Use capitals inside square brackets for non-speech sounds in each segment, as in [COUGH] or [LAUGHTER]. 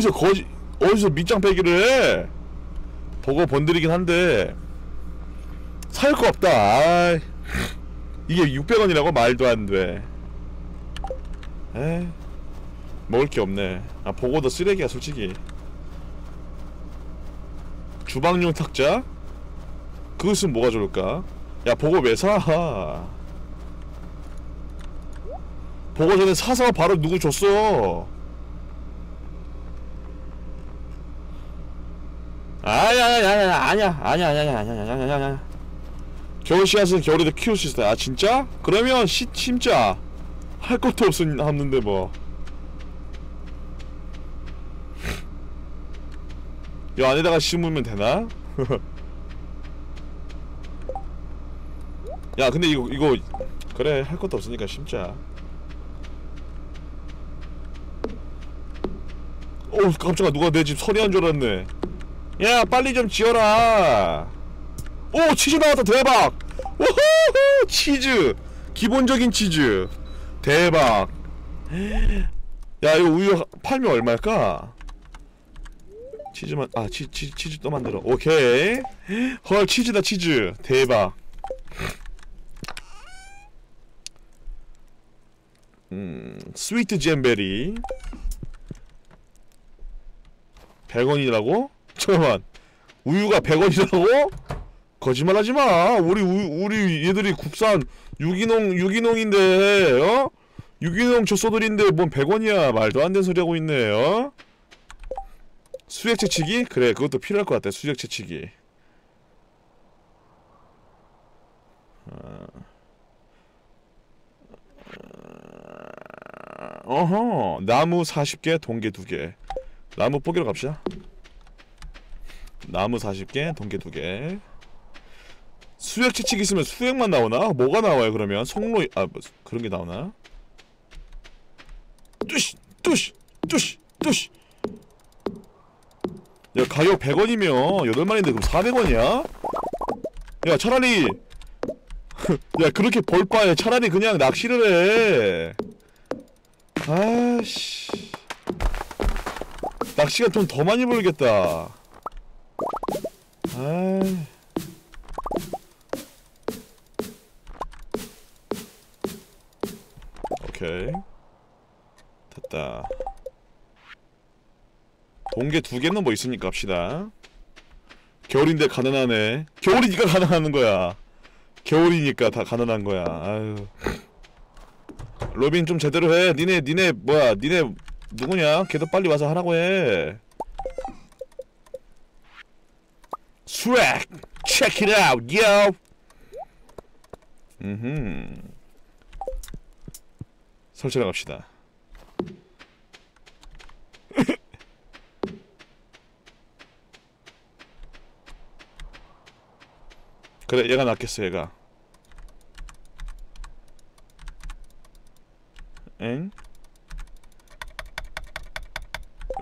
어디서 거지 어디서 밑장 빼기를 해? 보고 번들이긴 한데. 살 거 없다. 아이. 이게 600원이라고? 말도 안 돼. 에 먹을 게 없네. 아 보고도 쓰레기야 솔직히. 주방용 탁자? 그것은 뭐가 좋을까? 야 보고 왜 사? 보고 전에 사서 바로 누구 줬어 아야야야야 아니야 아니야 아니야 아니야 아니야 아니야 아니야 겨울 씨앗은 겨울에도 키울 수 있어 아 진짜? 그러면 시, 심자 할 것도 없, 없는데 뭐이 안에다가 심으면 되나? 야 근데 이거 이거 그래 할 것도 없으니까 심자 어우 깜짝아 누가 내 집 서리한 줄 알았네 야 빨리 좀 지어라. 오 치즈 나왔다 대박. 우후 치즈. 기본적인 치즈. 대박. 야 이거 우유 팔면 얼마일까? 치즈만 아 치, 치, 치즈 또 만들어. 오케이. 헐 치즈다 치즈. 대박. 음 스위트 잼베리. 100원이라고? 잠깐만 우유가 100원이라고? 거짓말하지 마 우리 우, 우리 얘들이 국산 유기농 유기농인데 어? 유기농 젖소들인데 뭔 100원이야 말도 안 되는 소리 하고 있네 어? 수액 채치기? 그래 그것도 필요할 것 같아 수액 채치기 어... 어허 나무 40개 동계 2개 나무 뽀기로 갑시다 나무 40개 동계 2개 수액 채치기 있으면 수액만 나오나? 뭐가 나와요 그러면? 송로 아 뭐, 그런 게 나오나? 뚜시 뚜시 뚜시 뚜시 야 가격 100원이면 8마리인데 그럼 400원이야? 야 차라리 [LAUGHS] 야 그렇게 벌 바에 차라리 그냥 낚시를 해 아씨 낚시가 돈 더 많이 벌겠다 아 오케이. 됐다. 동계 두 개는 뭐 있으니까 합시다. 겨울인데 가난하네. 겨울이니까 가난하는 거야. 겨울이니까 다 가난한 거야. 아유. 로빈 좀 제대로 해. 니네 니네 뭐야? 니네 누구냐? 걔도 빨리 와서 하라고 해 swag check it out yo 음흠 설치러 갑시다 그래 얘가 낫겠어 얘가 엥?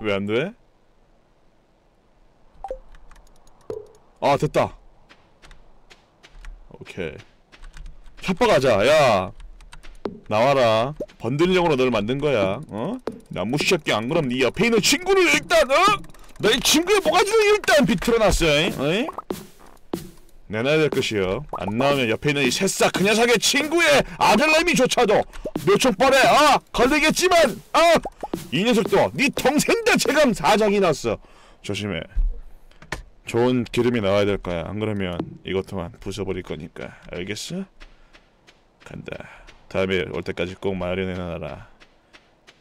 왜 안 돼? 아 됐다. 오케이. 협박하자. 야 나와라. 번들령으로 널 만든 거야. 어? 나무 새끼 안 그럼 네 옆에 있는 친구를 일단 어? 너희 친구의 모가지를 일단 비틀어놨어 어이? 내놔야 될 것이요. 안 나오면 옆에 있는 이 새싹 그 녀석의 친구의 아들내미조차도 묘촉벌에 어? 걸리겠지만 어이 녀석도 네 동생도 지금 사정이 났어. 조심해 좋은 기름이 나와야 될 거야. 안 그러면 이것도만 부숴버릴 거니까. 알겠어? 간다. 다음에 올 때까지 꼭 마련해놔라.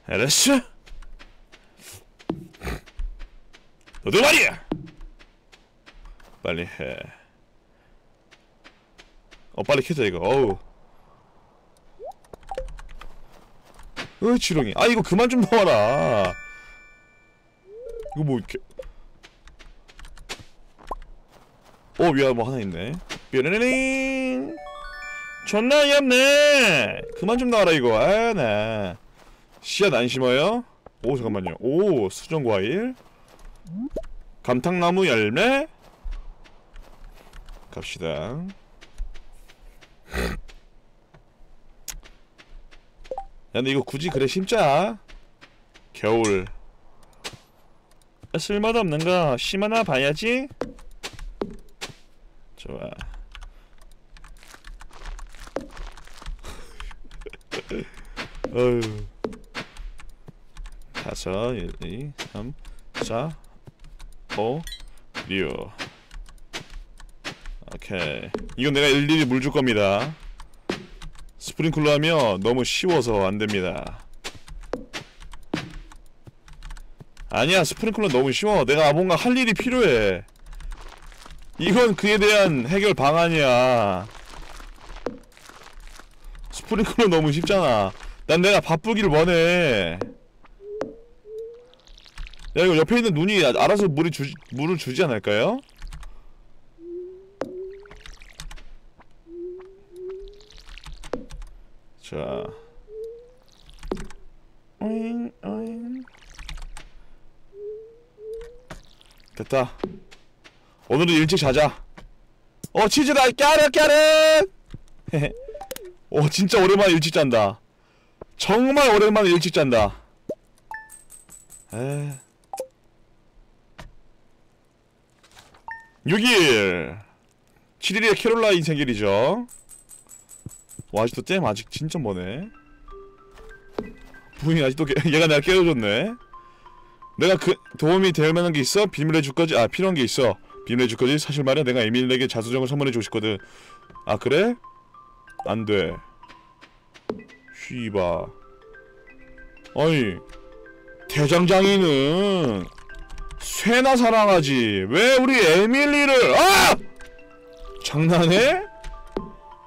알았어? 너도 말이야! 빨리 해. 어 빨리 켜자 이거. 어우. 으 지렁이. 아 이거 그만 좀 나와라. 이거 뭐 이렇게 어 위에 뭐 하나 있네. 뾰르르링. 존나 얇네. 그만 좀 나와라 이거. 아나 씨앗 안 심어요? 오 잠깐만요. 오 수정과일. 감탕나무 열매. 갑시다. 야 근데 이거 굳이 그래 심자? 겨울. 쓸모도 없는 거. 심하나 봐야지 좋아 [LAUGHS] 어휴 다섯, 일, 이, 삼, 사, 오, 육. 오케이. 이건 내가 일일이 물 줄 겁니다. 스프링클러 하면 너무 쉬워서 안 됩니다. 아니야, 스프링클러 너무 쉬워. 내가 뭔가 할 일이 필요해. 이건 그에 대한 해결 방안이야. 스프링클러 너무 쉽잖아. 난 내가 바쁘기를 원해. 야 이거 옆에 있는 눈이 아- 알아서 물이 주, 물을 주지 않을까요? 자 됐다 오늘은 일찍 자자. 어 치즈다 까르 까르 오 진짜 오랜만에 일찍 잔다. 정말 오랜만에 일찍 잔다. 에. 6일. 7일에 캐롤라인 생일이죠. 와 아직도 잼 아직 진짜 머네. 부인이 아직도 깨, [LAUGHS] 얘가 내가 깨워줬네. 내가 그 도움이 될 만한 게 있어? 비밀해 줄 거지? 아 필요한 게 있어 비밀해 줄 거지? 사실 말이야 내가 에밀에게 자수정을 선물해 주고 싶거든 아 그래? 안돼 쉬바 아니 대장장이는 쇠나 사랑하지 왜 우리 에밀리를 아! 장난해?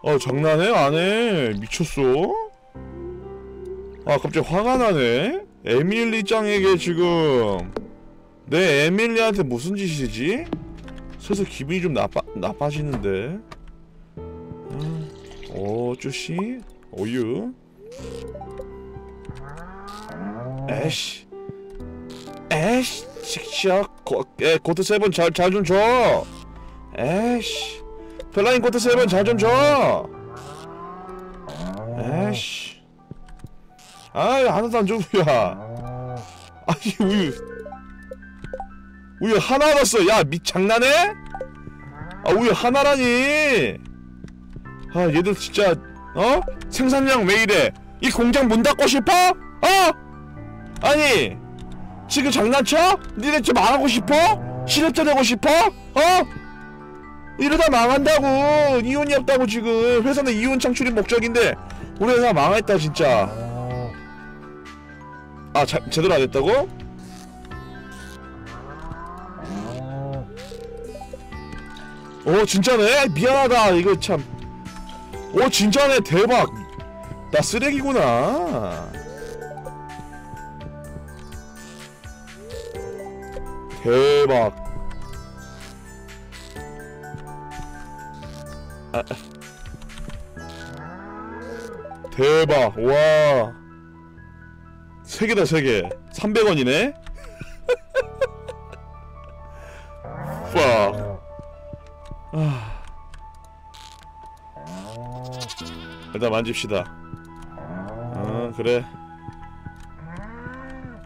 어 장난해? 안해 미쳤어? 아 갑자기 화가 나네 에밀리 짱에게 지금 내 에밀리한테 무슨 짓이지? 슬슬 기분이 좀 나빠, 나빠지는데 음, 오 쭈씨 오유 에이씨 에이씨 직접 고, 에, 고트 세븐 잘잘 좀 줘. 에이씨 플라잉 고트 세븐 잘 좀 줘. 에이씨 아 하나도 안 주고야. 아니 우유 우유 하나 넣었어. 야 미 장난해? 아 우유 하나라니. 아 얘들 진짜 어 생산량 왜 이래? 이 공장 문 닫고 싶어? 어? 아니 지금 장난쳐? 니네 좀 망하고 싶어? 실업자 되고 싶어? 어? 이러다 망한다고 이혼이 없다고 지금 회사 는 이혼 창출이 목적인데 우리 회사 망했다 진짜 아 자, 제대로 안 했다고? 오 진짜네 미안하다 이거 참 오 진짜네 대박 나 쓰레기구나 대박. 아. 대박. 와. 세 개다, 세 개. 300원이네? [LAUGHS] fuck. 아. 일단 만집시다. 아, 그래.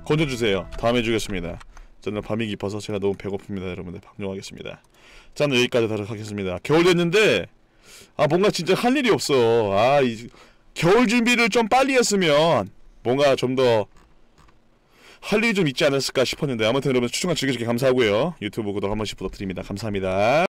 건져주세요. 다음에 주겠습니다. 저는 밤이 깊어서 제가 너무 배고픕니다 여러분들 방송하겠습니다 저는 여기까지 하도록 하겠습니다 겨울 됐는데 아 뭔가 진짜 할 일이 없어 아 이 겨울 준비를 좀 빨리 했으면 뭔가 좀 더 할 일이 좀 있지 않았을까 싶었는데 아무튼 여러분 추천과 즐겨주셔서 감사하고요 유튜브 구독 한 번씩 부탁드립니다 감사합니다